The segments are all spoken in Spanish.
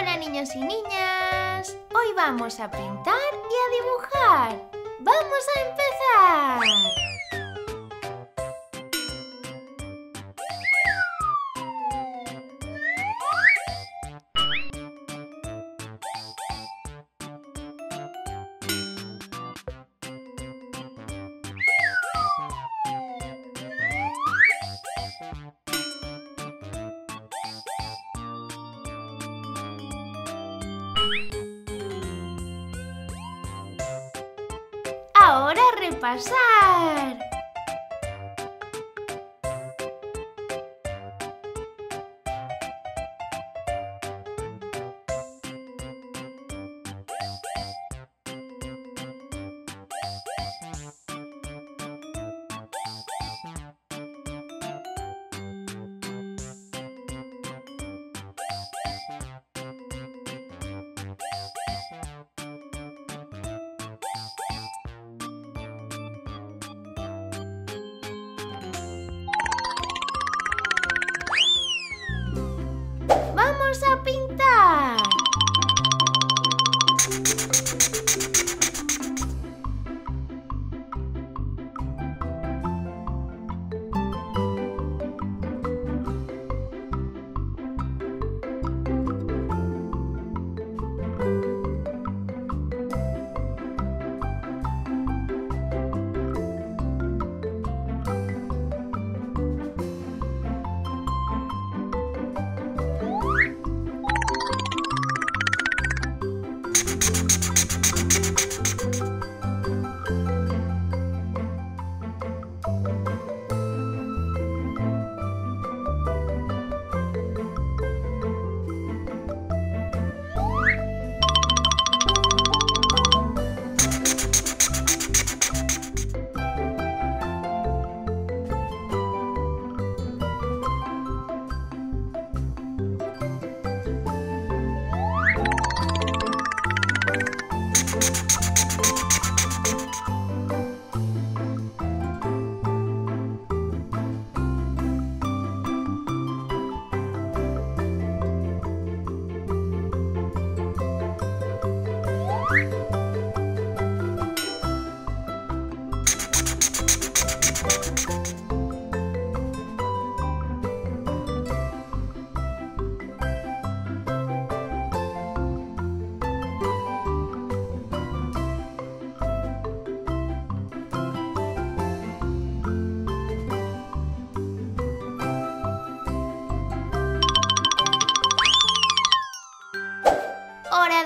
Hola niños y niñas. Hoy vamos a pintar y a dibujar. ¡Vamos a empezar! Ahora repasar. ¡Vamos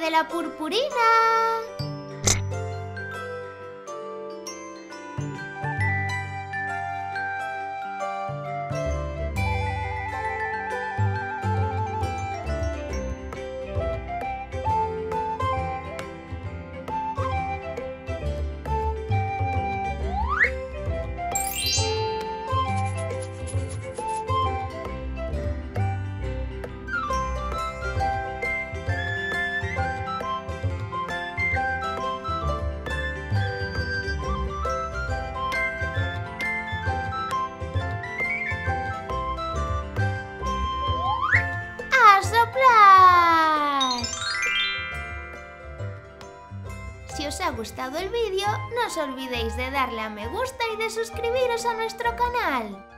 de la purpurina! Os ha gustado el vídeo, no os olvidéis de darle a me gusta y de suscribiros a nuestro canal.